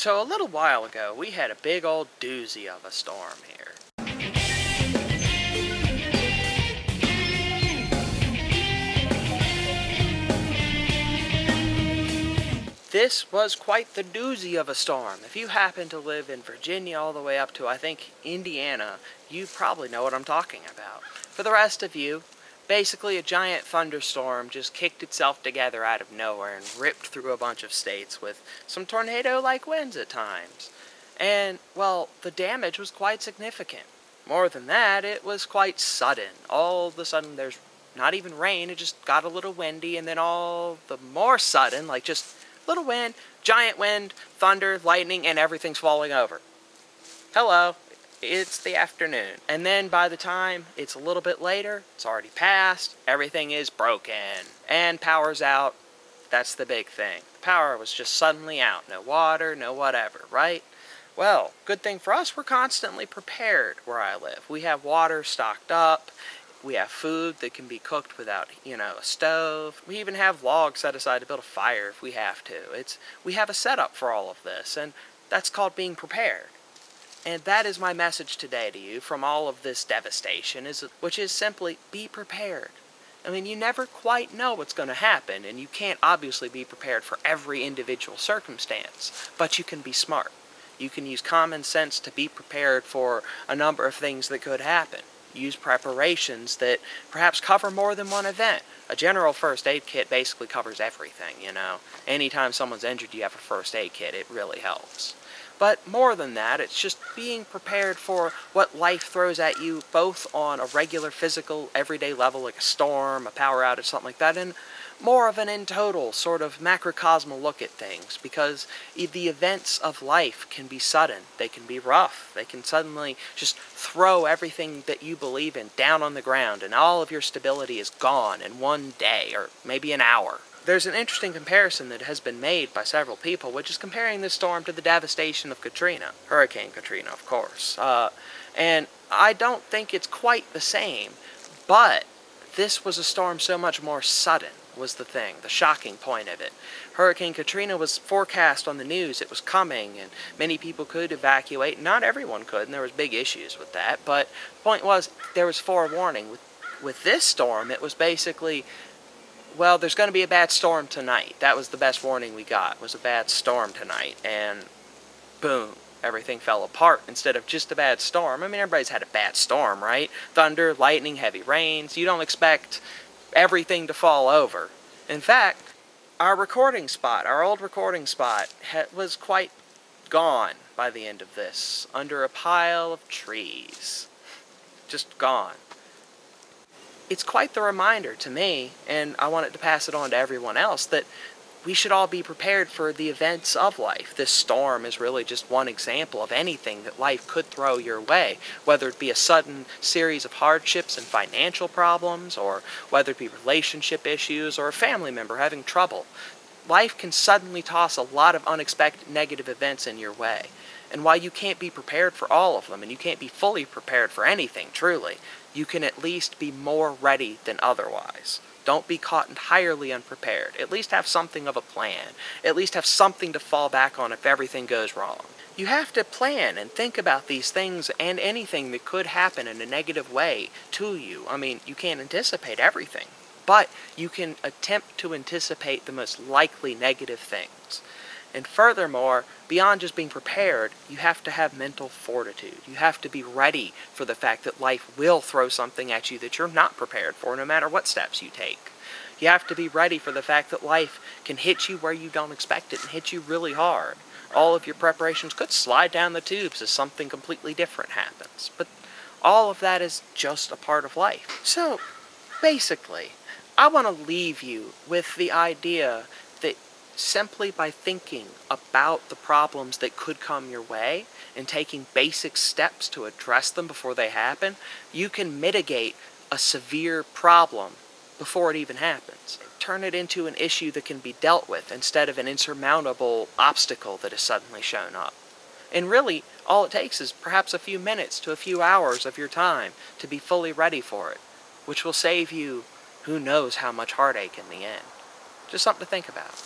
So a little while ago, we had a big old doozy of a storm here. This was quite the doozy of a storm. If you happen to live in Virginia all the way up to, I think, Indiana, you probably know what I'm talking about. For the rest of you, basically a giant thunderstorm just kicked itself together out of nowhere and ripped through a bunch of states with some tornado-like winds at times. And, well, the damage was quite significant. More than that, it was quite sudden. All of a sudden, there's not even rain, it just got a little windy, and then all the more sudden, like just little wind, giant wind, thunder, lightning, and everything's falling over. Hello it's the afternoon. And then by the time it's a little bit later, it's already passed, everything is broken, and power's out. That's the big thing. The power was just suddenly out. No water, no whatever, right? Well, good thing for us, we're constantly prepared where I live. We have water stocked up. We have food that can be cooked without, you know, a stove. We even have logs set aside to build a fire if we have to. It's we have a setup for all of this, and that's called being prepared. And that is my message today to you from all of this devastation, is which is simply be prepared. I mean, you never quite know what's going to happen, and you can't obviously be prepared for every individual circumstance, but you can be smart. You can use common sense to be prepared for a number of things that could happen. Use preparations that perhaps cover more than one event. A general first aid kit basically covers everything, you know. Anytime someone's injured, you have a first aid kit. It really helps. But more than that, it's just being prepared for what life throws at you, both on a regular physical, everyday level, like a storm, a power outage, something like that, and more of an in total sort of macrocosmal look at things because the events of life can be sudden, they can be rough, they can suddenly just throw everything that you believe in down on the ground, and all of your stability is gone in one day or maybe an hour there's an interesting comparison that has been made by several people, which is comparing this storm to the devastation of Katrina, Hurricane Katrina, of course. Uh, and I don't think it's quite the same, but this was a storm so much more sudden was the thing, the shocking point of it. Hurricane Katrina was forecast on the news, it was coming, and many people could evacuate. Not everyone could, and there was big issues with that, but the point was, there was forewarning. With, with this storm, it was basically well, there's going to be a bad storm tonight. That was the best warning we got, was a bad storm tonight. And boom, everything fell apart instead of just a bad storm. I mean, everybody's had a bad storm, right? Thunder, lightning, heavy rains. You don't expect everything to fall over. In fact, our recording spot, our old recording spot, was quite gone by the end of this, under a pile of trees. Just gone it's quite the reminder to me, and I wanted to pass it on to everyone else, that we should all be prepared for the events of life. This storm is really just one example of anything that life could throw your way, whether it be a sudden series of hardships and financial problems, or whether it be relationship issues, or a family member having trouble. Life can suddenly toss a lot of unexpected negative events in your way. And while you can't be prepared for all of them, and you can't be fully prepared for anything, truly, you can at least be more ready than otherwise. Don't be caught entirely unprepared. At least have something of a plan. At least have something to fall back on if everything goes wrong. You have to plan and think about these things and anything that could happen in a negative way to you. I mean, you can't anticipate everything, but you can attempt to anticipate the most likely negative things. And furthermore, beyond just being prepared, you have to have mental fortitude. You have to be ready for the fact that life will throw something at you that you're not prepared for, no matter what steps you take. You have to be ready for the fact that life can hit you where you don't expect it and hit you really hard. All of your preparations could slide down the tubes as something completely different happens. But all of that is just a part of life. So, basically, I want to leave you with the idea simply by thinking about the problems that could come your way and taking basic steps to address them before they happen, you can mitigate a severe problem before it even happens. Turn it into an issue that can be dealt with instead of an insurmountable obstacle that has suddenly shown up. And really, all it takes is perhaps a few minutes to a few hours of your time to be fully ready for it, which will save you who knows how much heartache in the end. Just something to think about.